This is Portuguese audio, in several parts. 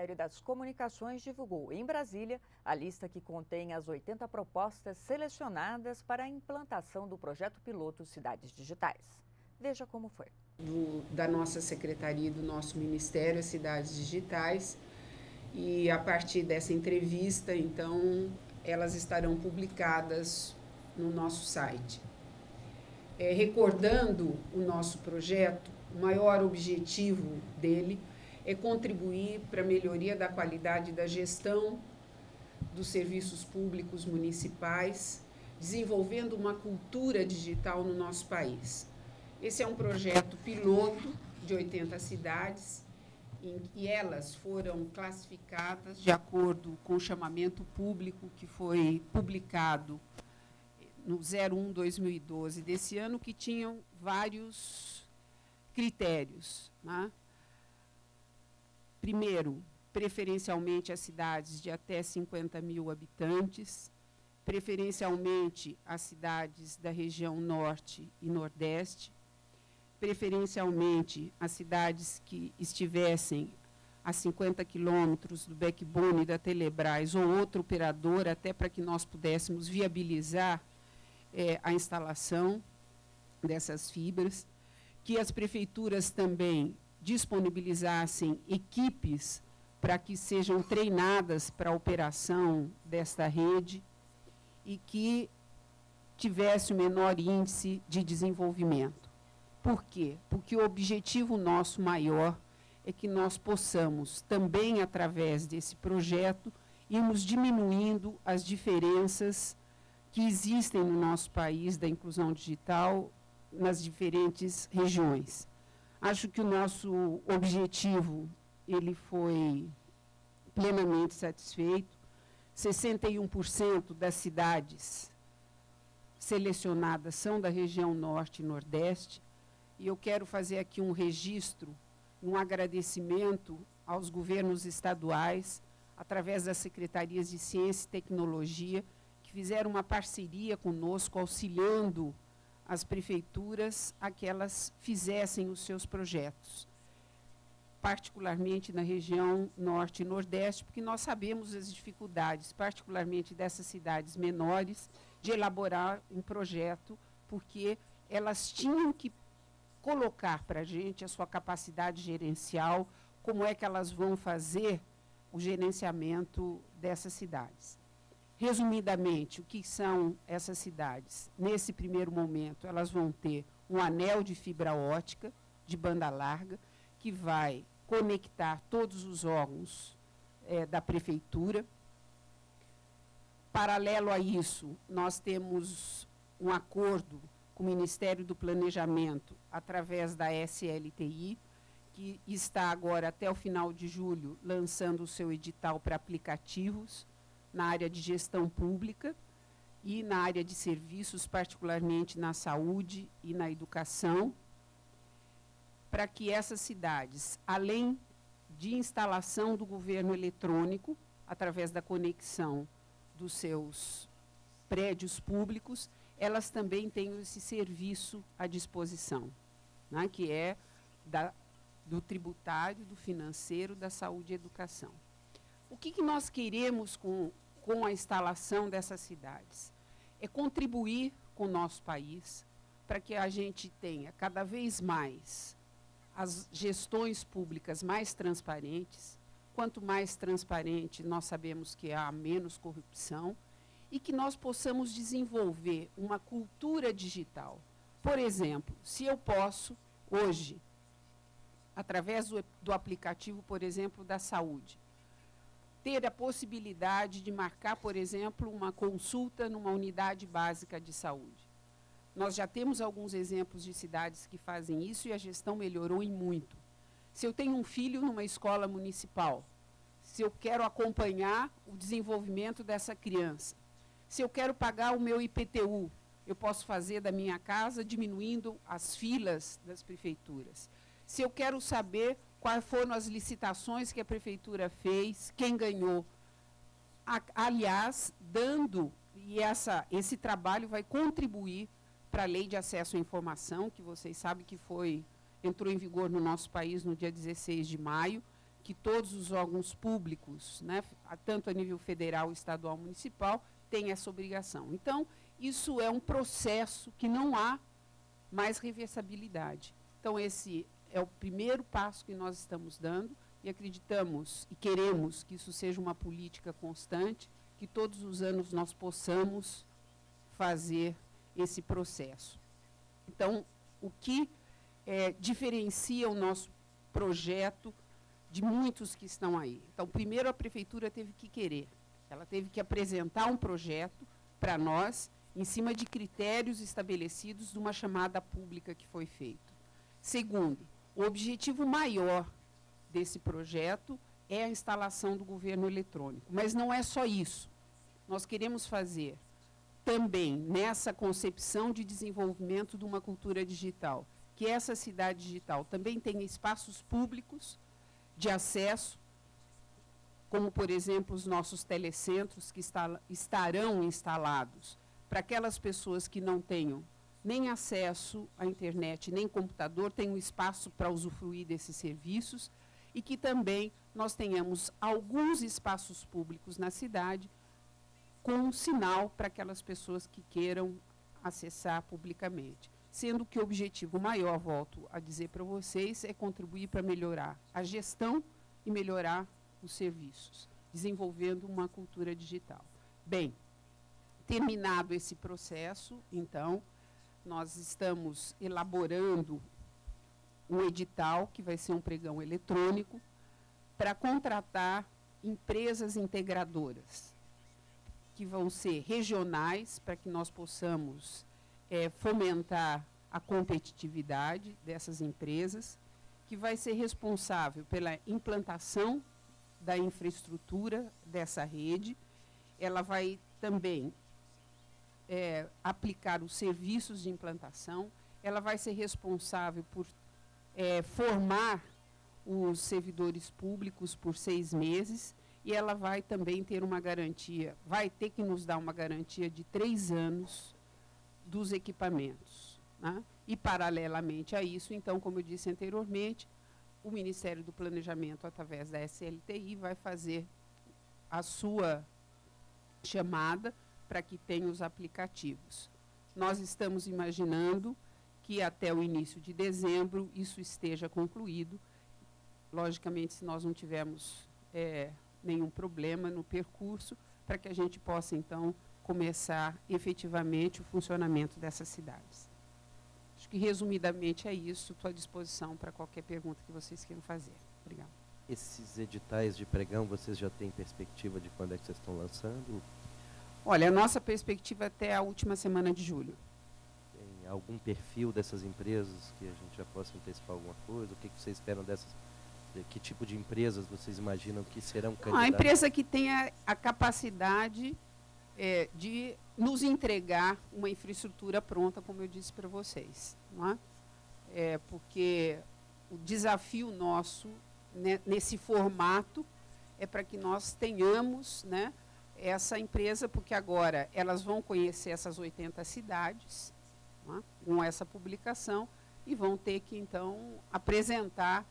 Ministério das Comunicações divulgou em Brasília a lista que contém as 80 propostas selecionadas para a implantação do projeto piloto Cidades Digitais. Veja como foi. Do, da nossa secretaria do nosso Ministério, Cidades Digitais, e a partir dessa entrevista, então, elas estarão publicadas no nosso site. É, recordando o nosso projeto, o maior objetivo dele é contribuir para a melhoria da qualidade da gestão dos serviços públicos municipais, desenvolvendo uma cultura digital no nosso país. Esse é um projeto piloto de 80 cidades e elas foram classificadas de acordo com o chamamento público que foi publicado no 01 2012 desse ano, que tinham vários critérios. Né? Primeiro, preferencialmente as cidades de até 50 mil habitantes, preferencialmente as cidades da região norte e nordeste, preferencialmente as cidades que estivessem a 50 quilômetros do backbone da Telebrás ou outro operador, até para que nós pudéssemos viabilizar é, a instalação dessas fibras, que as prefeituras também disponibilizassem equipes para que sejam treinadas para a operação desta rede e que tivesse o menor índice de desenvolvimento. Por quê? Porque o objetivo nosso maior é que nós possamos, também através desse projeto, irmos diminuindo as diferenças que existem no nosso país da inclusão digital nas diferentes regiões. Acho que o nosso objetivo ele foi plenamente satisfeito. 61% das cidades selecionadas são da região norte e nordeste, e eu quero fazer aqui um registro, um agradecimento aos governos estaduais, através das secretarias de Ciência e Tecnologia, que fizeram uma parceria conosco, auxiliando as prefeituras a que elas fizessem os seus projetos, particularmente na região norte e nordeste, porque nós sabemos as dificuldades, particularmente dessas cidades menores, de elaborar um projeto, porque elas tinham que colocar para a gente a sua capacidade gerencial, como é que elas vão fazer o gerenciamento dessas cidades. Resumidamente, o que são essas cidades? Nesse primeiro momento, elas vão ter um anel de fibra ótica de banda larga que vai conectar todos os órgãos é, da prefeitura. Paralelo a isso, nós temos um acordo com o Ministério do Planejamento através da SLTI, que está agora até o final de julho lançando o seu edital para aplicativos na área de gestão pública e na área de serviços, particularmente na saúde e na educação, para que essas cidades, além de instalação do governo eletrônico, através da conexão dos seus prédios públicos, elas também tenham esse serviço à disposição, né, que é da, do tributário, do financeiro, da saúde e educação. O que, que nós queremos com, com a instalação dessas cidades? É contribuir com o nosso país para que a gente tenha cada vez mais as gestões públicas mais transparentes. Quanto mais transparente, nós sabemos que há menos corrupção e que nós possamos desenvolver uma cultura digital. Por exemplo, se eu posso, hoje, através do, do aplicativo, por exemplo, da saúde, ter a possibilidade de marcar, por exemplo, uma consulta numa unidade básica de saúde. Nós já temos alguns exemplos de cidades que fazem isso e a gestão melhorou em muito. Se eu tenho um filho numa escola municipal, se eu quero acompanhar o desenvolvimento dessa criança, se eu quero pagar o meu IPTU, eu posso fazer da minha casa diminuindo as filas das prefeituras. Se eu quero saber quais foram as licitações que a prefeitura fez, quem ganhou. A, aliás, dando, e essa, esse trabalho vai contribuir para a lei de acesso à informação, que vocês sabem que foi entrou em vigor no nosso país no dia 16 de maio, que todos os órgãos públicos, né, tanto a nível federal, estadual, municipal, têm essa obrigação. Então, isso é um processo que não há mais reversibilidade. Então, esse é o primeiro passo que nós estamos dando e acreditamos e queremos que isso seja uma política constante, que todos os anos nós possamos fazer esse processo. Então, o que é, diferencia o nosso projeto de muitos que estão aí? Então, primeiro a prefeitura teve que querer, ela teve que apresentar um projeto para nós em cima de critérios estabelecidos de uma chamada pública que foi feita. Segundo, o objetivo maior desse projeto é a instalação do governo eletrônico. Mas não é só isso. Nós queremos fazer também nessa concepção de desenvolvimento de uma cultura digital, que essa cidade digital também tenha espaços públicos de acesso, como, por exemplo, os nossos telecentros que estarão instalados para aquelas pessoas que não tenham nem acesso à internet, nem computador, tenham espaço para usufruir desses serviços e que também nós tenhamos alguns espaços públicos na cidade com um sinal para aquelas pessoas que queiram acessar publicamente. Sendo que o objetivo maior, volto a dizer para vocês, é contribuir para melhorar a gestão e melhorar os serviços, desenvolvendo uma cultura digital. Bem, terminado esse processo, então, nós estamos elaborando um edital, que vai ser um pregão eletrônico, para contratar empresas integradoras, que vão ser regionais, para que nós possamos é, fomentar a competitividade dessas empresas, que vai ser responsável pela implantação da infraestrutura dessa rede. Ela vai também é, aplicar os serviços de implantação, ela vai ser responsável por é, formar os servidores públicos por seis meses e ela vai também ter uma garantia, vai ter que nos dar uma garantia de três anos dos equipamentos. Né? E, paralelamente a isso, então, como eu disse anteriormente, o Ministério do Planejamento, através da SLTI, vai fazer a sua chamada para que tenha os aplicativos. Nós estamos imaginando que até o início de dezembro isso esteja concluído. Logicamente, se nós não tivermos é, nenhum problema no percurso, para que a gente possa, então, começar efetivamente o funcionamento dessas cidades. Acho que, resumidamente, é isso. Estou à disposição para qualquer pergunta que vocês queiram fazer. Obrigada. Esses editais de pregão, vocês já têm perspectiva de quando é que vocês estão lançando? Olha, a nossa perspectiva é até a última semana de julho algum perfil dessas empresas que a gente já possa antecipar alguma coisa? O que, que vocês esperam dessas? Que tipo de empresas vocês imaginam que serão candidatas? A empresa que tenha a capacidade é, de nos entregar uma infraestrutura pronta, como eu disse para vocês. Não é? é? porque o desafio nosso né, nesse formato é para que nós tenhamos né, essa empresa, porque agora elas vão conhecer essas 80 cidades, né, com essa publicação e vão ter que, então, apresentar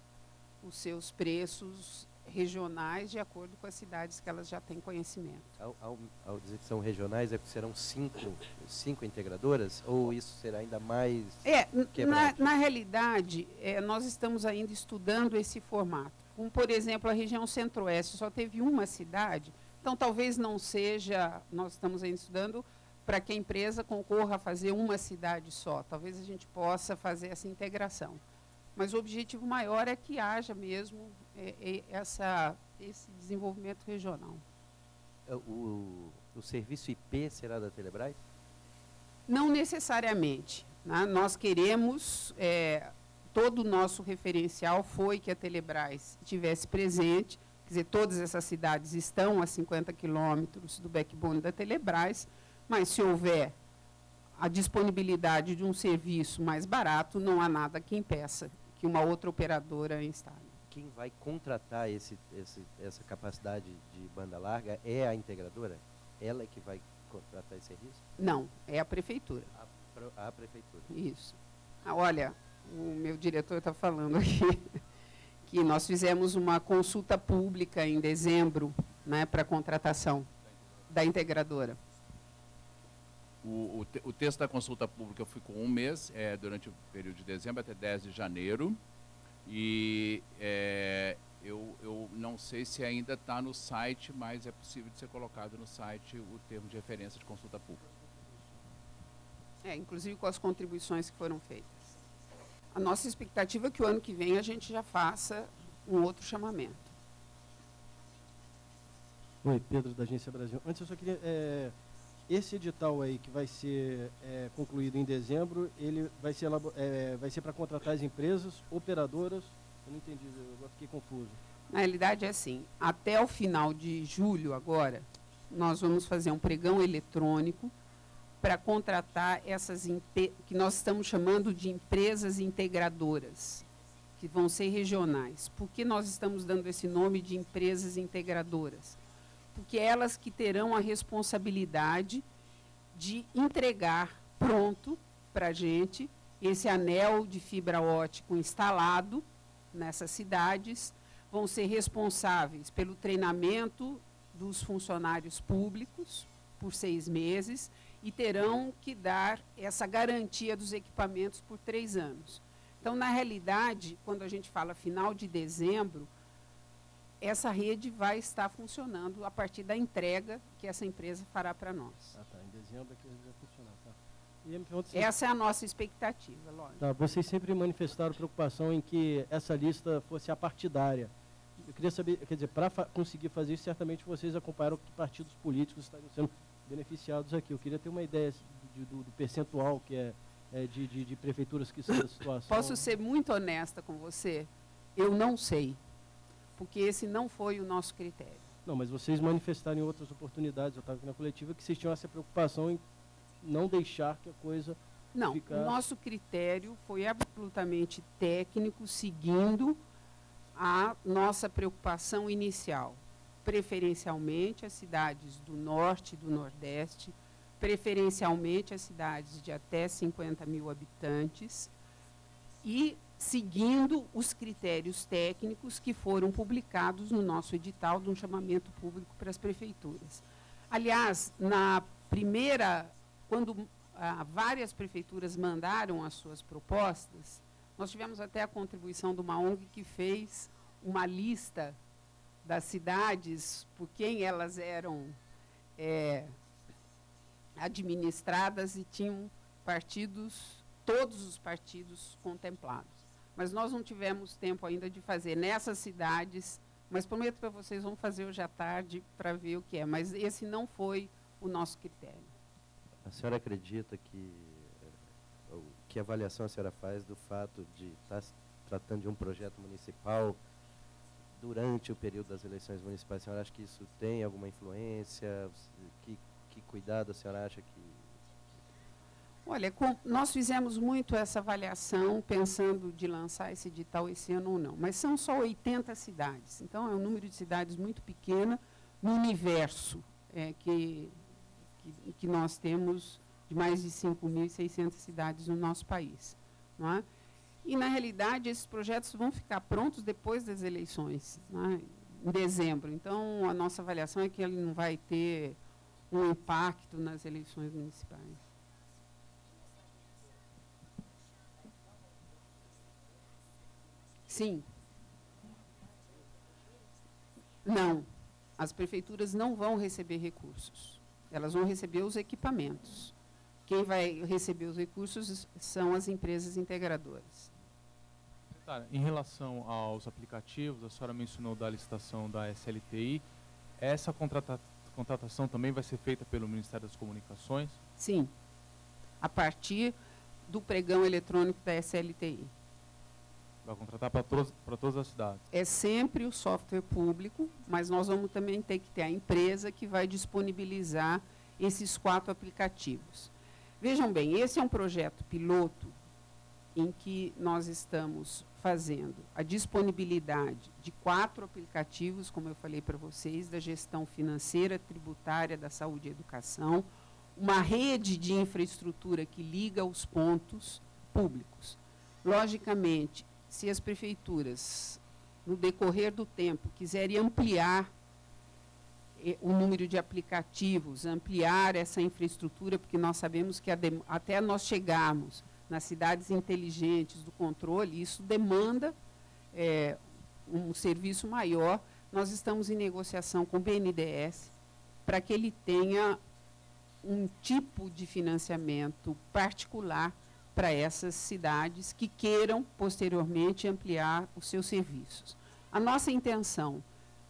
os seus preços regionais de acordo com as cidades que elas já têm conhecimento. Ao, ao, ao dizer que são regionais, é que serão cinco, cinco integradoras ou isso será ainda mais É, na, na, realidade, é, nós estamos ainda estudando esse formato. Como, por exemplo, a região centro-oeste só teve uma cidade, então talvez não seja, nós estamos ainda estudando para que a empresa concorra a fazer uma cidade só. Talvez a gente possa fazer essa integração. Mas o objetivo maior é que haja mesmo é, é, essa, esse desenvolvimento regional. É, o, o serviço IP será da Telebrás? Não necessariamente. Né? Nós queremos, é, todo o nosso referencial foi que a Telebrás estivesse presente, quer dizer, todas essas cidades estão a 50 quilômetros do backbone da Telebrás, mas se houver a disponibilidade de um serviço mais barato, não há nada que impeça que uma outra operadora instale. Quem vai contratar esse, esse, essa capacidade de banda larga é a integradora? Ela é que vai contratar esse serviço? Não, é a prefeitura. A, a prefeitura. Isso. Ah, olha, o meu diretor está falando aqui que nós fizemos uma consulta pública em dezembro né, para contratação da integradora. O, o, te, o, texto da consulta pública ficou um mês, é, durante o período de dezembro até 10 de janeiro. E é, eu, eu não sei se ainda está no site, mas é possível de ser colocado no site o termo de referência de consulta pública. É, inclusive com as contribuições que foram feitas. A nossa expectativa é que o ano que vem a gente já faça um outro chamamento. Oi, Pedro da Agência Brasil. Antes eu só queria. É, esse edital aí que vai ser é, concluído em dezembro, ele vai ser, é, vai ser para contratar as empresas, operadoras. Eu não entendi, eu fiquei confuso. Na realidade é assim, até o final de julho agora, nós vamos fazer um pregão eletrônico para contratar essas que nós estamos chamando de empresas integradoras, que vão ser regionais. Por que nós estamos dando esse nome de empresas integradoras? Porque elas que terão a responsabilidade de entregar pronto para a gente esse anel de fibra ótica instalado nessas cidades, vão ser responsáveis pelo treinamento dos funcionários públicos por seis meses e terão que dar essa garantia dos equipamentos por três anos. Então, na realidade, quando a gente fala final de dezembro, essa rede vai estar funcionando a partir da entrega que essa empresa fará para nós. Ah, tá. Em dezembro é que vai funcionar, tá. Essa é a nossa expectativa, lógico. Tá, vocês sempre manifestaram preocupação em que essa lista fosse apartidária. Eu queria saber, quer dizer, para fa conseguir fazer isso, certamente vocês acompanharam que partidos políticos estariam sendo beneficiados aqui. Eu queria ter uma ideia de, do, do, percentual que é, é de, de, de, prefeituras que estão na situação. Posso ser muito honesta com você? Eu não sei, porque esse não foi o nosso critério. Não, mas vocês manifestaram em outras oportunidades, eu estava aqui na coletiva, que vocês tinham essa preocupação em não deixar que a coisa não, ficar... o nosso critério foi absolutamente técnico, seguindo a nossa preocupação inicial preferencialmente as cidades do norte e do nordeste, preferencialmente as cidades de até 50 mil habitantes, e seguindo os critérios técnicos que foram publicados no nosso edital de um chamamento público para as prefeituras. Aliás, na primeira, quando ah, várias prefeituras mandaram as suas propostas, nós tivemos até a contribuição de uma ONG que fez uma lista das cidades, por quem elas eram é, administradas e tinham partidos, todos os partidos contemplados. Mas nós não tivemos tempo ainda de fazer nessas cidades, mas prometo para vocês, vamos fazer hoje à tarde para ver o que é. Mas esse não foi o nosso critério. A senhora acredita que eh, que avaliação a senhora faz do fato de estar tratando de um projeto municipal durante o período das eleições municipais, a senhora acha que isso tem alguma influência? Que, que cuidado a senhora acha que. Olha, com, nós fizemos muito essa avaliação pensando de lançar esse edital esse ano ou não, mas são só 80 cidades, então é um número de cidades muito pequeno no universo é, que, que, que nós temos de mais de 5.600 cidades no nosso país. Não é? E, na realidade, esses projetos vão ficar prontos depois das eleições, né, em dezembro. Então, a nossa avaliação é que ele não vai ter um impacto nas eleições municipais. Sim. Não. As prefeituras não vão receber recursos. Elas vão receber os equipamentos. Quem vai receber os recursos são as empresas integradoras. Em relação aos aplicativos, a senhora mencionou da licitação da SLTI. Essa contrata contratação também vai ser feita pelo Ministério das Comunicações? Sim, a partir do pregão eletrônico da SLTI. Vai contratar para todas, todas as cidades? É sempre o software público, mas nós vamos também ter que ter a empresa que vai disponibilizar esses quatro aplicativos. Vejam bem, esse é um projeto piloto em que nós estamos fazendo a disponibilidade de quatro aplicativos, como eu falei para vocês, da gestão financeira, tributária, da saúde e educação, uma rede de infraestrutura que liga os pontos públicos. Logicamente, se as prefeituras no decorrer do tempo, quiserem ampliar o número de aplicativos, ampliar essa infraestrutura, porque nós sabemos que até nós chegarmos nas cidades inteligentes do controle, isso demanda é, um serviço maior. Nós estamos em negociação com o BNDES para que ele tenha um tipo de financiamento particular para essas cidades que queiram posteriormente ampliar os seus serviços. A nossa intenção,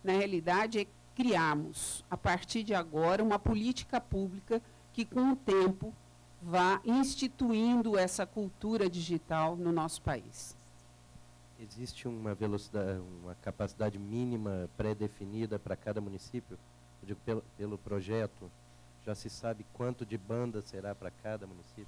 na realidade, é criarmos, a partir de agora, uma política pública que, com o tempo, vá instituindo essa cultura digital no nosso país. Existe uma velocidade, uma capacidade mínima pré-definida para cada município? Eu digo, pelo, pelo projeto, já se sabe quanto de banda será para cada município?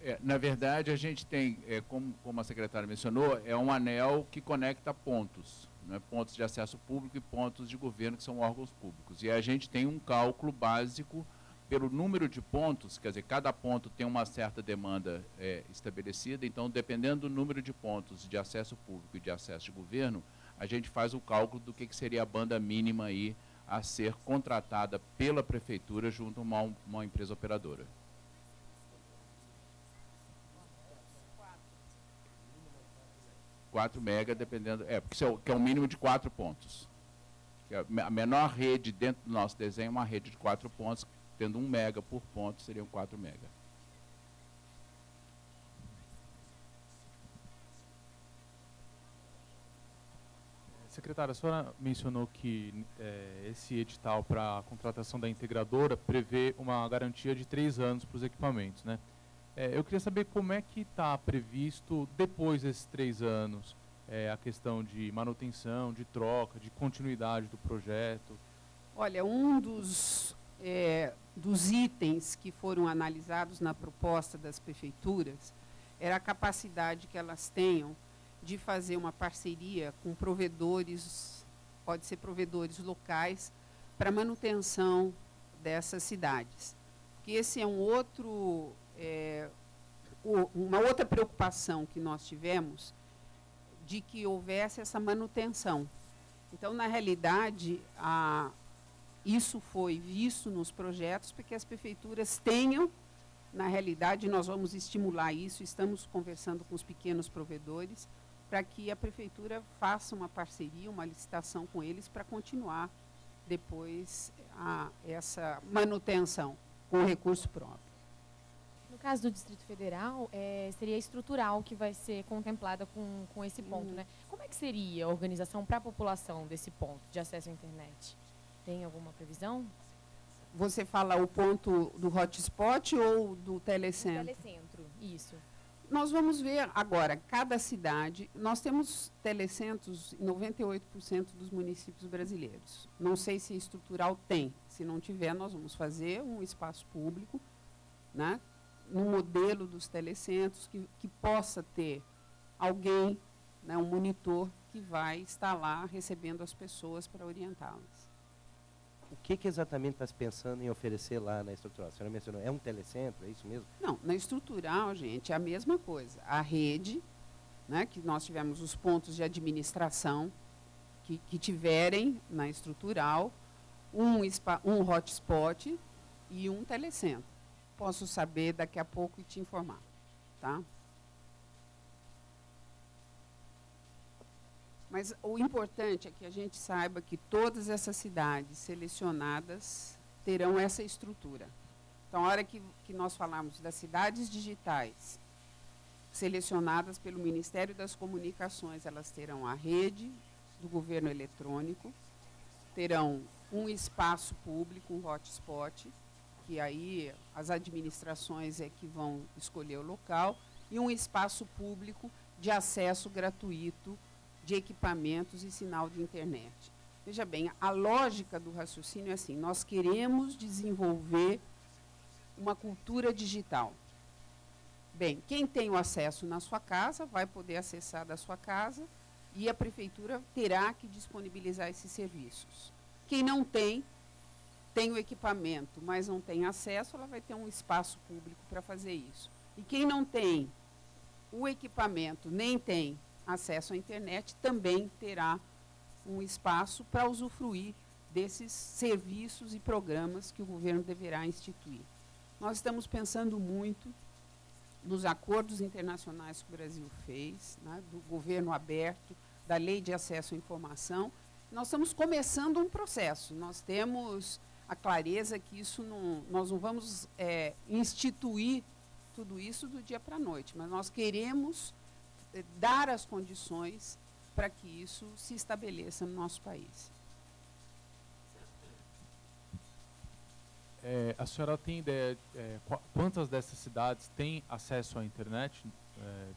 É, na verdade, a gente tem, é, como, como a secretária mencionou, é um anel que conecta pontos, né, pontos de acesso público e pontos de governo, que são órgãos públicos. E a gente tem um cálculo básico pelo número de pontos, quer dizer, cada ponto tem uma certa demanda é, estabelecida, então, dependendo do número de pontos de acesso público e de acesso de governo, a gente faz o cálculo do que, que seria a banda mínima aí a ser contratada pela prefeitura junto a uma, uma empresa operadora. 4 mega, dependendo. É, porque é, que é um mínimo de 4 pontos. É a menor rede dentro do nosso desenho é uma rede de 4 pontos, tendo 1 mega por ponto, seriam 4 mega. Secretária, a senhora mencionou que é, esse edital para a contratação da integradora prevê uma garantia de três anos para os equipamentos, né? É, eu queria saber como é que está previsto, depois desses três anos, é, a questão de manutenção, de troca, de continuidade do projeto. Olha, um dos, é, dos itens que foram analisados na proposta das prefeituras era a capacidade que elas tenham de fazer uma parceria com provedores, pode ser provedores locais, para manutenção dessas cidades. Porque esse é um outro é, o, uma outra preocupação que nós tivemos de que houvesse essa manutenção. Então, na realidade, a, isso foi visto nos projetos porque as prefeituras tenham, na realidade, nós vamos estimular isso, estamos conversando com os pequenos provedores, para que a prefeitura faça uma parceria, uma licitação com eles para continuar depois a, essa manutenção com recurso próprio. No caso do Distrito Federal, é, seria estrutural que vai ser contemplada com, com esse ponto, uhum. né? Como é que seria a organização para a população desse ponto de acesso à internet? Tem alguma previsão? Você fala o ponto do hotspot ou do telecentro? Do telecentro, isso. Nós vamos ver agora, cada cidade, nós temos telecentros em 98% dos municípios brasileiros. Não sei se estrutural tem. Se não tiver, nós vamos fazer um espaço público, né, no modelo dos telecentros, que, que possa ter alguém, né, um monitor, que vai estar lá recebendo as pessoas para orientá-las. O que, que exatamente está se pensando em oferecer lá na estrutural? A senhora mencionou, é um telecentro, é isso mesmo? Não, na estrutural, gente, é a mesma coisa. A rede, né, que nós tivemos os pontos de administração que, que tiverem na estrutural, um, um hotspot e um telecentro posso saber daqui a pouco e te informar, tá? Mas o importante é que a gente saiba que todas essas cidades selecionadas terão essa estrutura. Então, a hora que, que nós falamos das cidades digitais selecionadas pelo Ministério das Comunicações, elas terão a rede do governo eletrônico, terão um espaço público, um hotspot, que aí as administrações é que vão escolher o local, e um espaço público de acesso gratuito de equipamentos e sinal de internet. Veja bem, a lógica do raciocínio é assim: nós queremos desenvolver uma cultura digital. Bem, quem tem o acesso na sua casa vai poder acessar da sua casa e a prefeitura terá que disponibilizar esses serviços. Quem não tem, tem o equipamento, mas não tem acesso, ela vai ter um espaço público para fazer isso. E quem não tem o equipamento, nem tem acesso à internet também terá um espaço para usufruir desses serviços e programas que o governo deverá instituir. Nós estamos pensando muito nos acordos internacionais que o Brasil fez, né, do governo aberto, da lei de acesso à informação. Nós estamos começando um processo. Nós temos a clareza que isso não, nós não vamos é, instituir tudo isso do dia para a noite, mas nós queremos é, dar as condições para que isso se estabeleça no nosso país. É, a senhora tem ideia é, qu quantas dessas cidades têm acesso à internet é,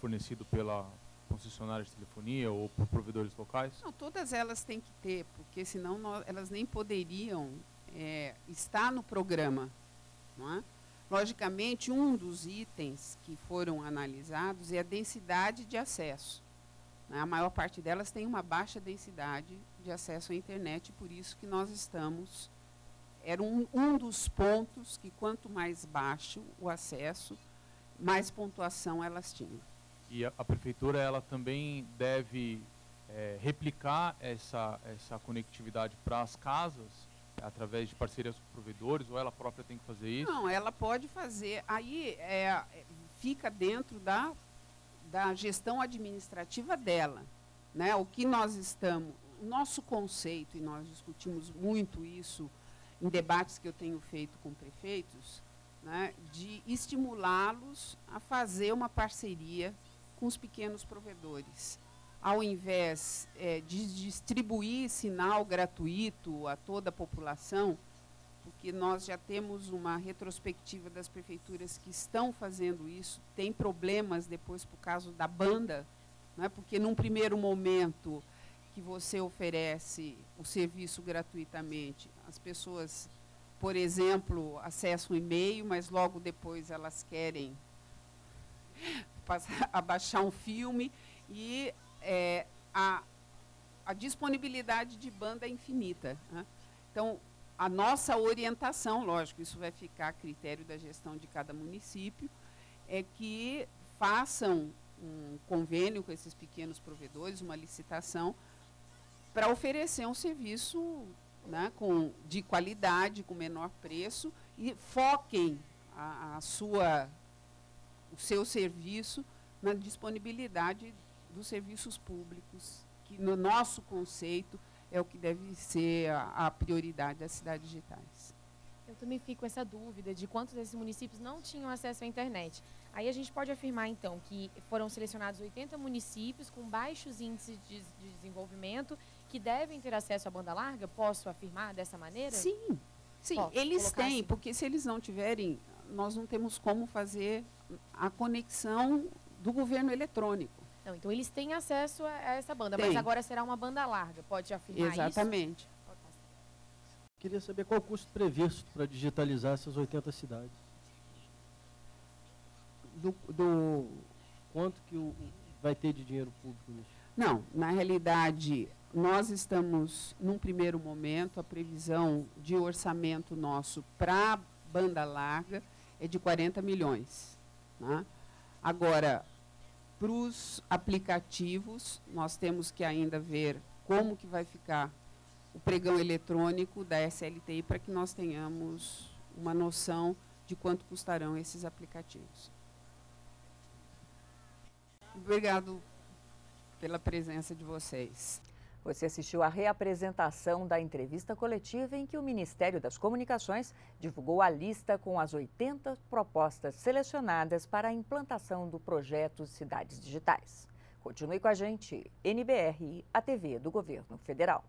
fornecido pela concessionária de telefonia ou por provedores locais? Não, todas elas têm que ter, porque senão nós, elas nem poderiam é, estar no programa. Não é? Logicamente, um dos itens que foram analisados é a densidade de acesso. Né? A maior parte delas tem uma baixa densidade de acesso à internet, por isso que nós estamos era um, um dos pontos que quanto mais baixo o acesso, mais pontuação elas tinham. E a, a prefeitura ela também deve é, replicar essa, essa conectividade para as casas através de parcerias com provedores ou ela própria tem que fazer isso? Não, ela pode fazer. Aí é, fica dentro da, da gestão administrativa dela. Né? O que nós estamos, nosso conceito, e nós discutimos muito isso em debates que eu tenho feito com prefeitos, né, de estimulá-los a fazer uma parceria com os pequenos provedores. Ao invés é, de distribuir sinal gratuito a toda a população, porque nós já temos uma retrospectiva das prefeituras que estão fazendo isso, tem problemas depois por causa da banda, né, porque num primeiro momento que você oferece o serviço gratuitamente, as pessoas, por exemplo, acessam o e-mail, mas logo depois elas querem passar, abaixar um filme e é, a, a disponibilidade de banda é infinita. Né? Então, a nossa orientação, lógico, isso vai ficar a critério da gestão de cada município, é que façam um convênio com esses pequenos provedores, uma licitação, para oferecer um serviço né, com, de qualidade, com menor preço e foquem a, a sua, o seu serviço na disponibilidade dos serviços públicos, que no nosso conceito é o que deve ser a, a prioridade das cidades digitais. Eu também fico com essa dúvida de quantos desses municípios não tinham acesso à internet. Aí a gente pode afirmar, então, que foram selecionados 80 municípios com baixos índices de, de desenvolvimento que devem ter acesso à banda larga? Posso afirmar dessa maneira? Sim, sim. Posso eles têm, assim? porque se eles não tiverem, nós não temos como fazer a conexão do governo eletrônico. Não, então eles têm acesso a essa banda, Tem. mas agora será uma banda larga, pode afirmar Exatamente. isso? Exatamente. Queria saber qual o custo previsto para digitalizar essas 80 cidades. Do, do quanto que o, vai ter de dinheiro público nisso? Não, na realidade, nós estamos, num primeiro momento, a previsão de orçamento nosso para banda larga é de 40 milhões. Né? Agora, para os aplicativos, nós temos que ainda ver como que vai ficar o pregão eletrônico da SLTI para que nós tenhamos uma noção de quanto custarão esses aplicativos. Obrigado pela presença de vocês. Você assistiu à reapresentação da entrevista coletiva em que o Ministério das Comunicações divulgou a lista com as 80 propostas selecionadas para a implantação do projeto Cidades Digitais. Continue com a gente, NBR, a TV do Governo Federal.